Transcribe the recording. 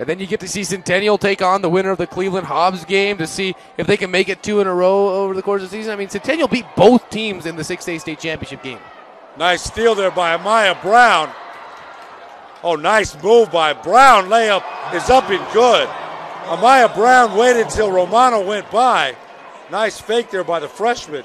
And then you get to see Centennial take on the winner of the Cleveland Hobbs game to see if they can make it two in a row over the course of the season. I mean, Centennial beat both teams in the 6A state championship game. Nice steal there by Amaya Brown. Oh, nice move by Brown. Layup is up and good. Amaya Brown waited until Romano went by. Nice fake there by the freshman.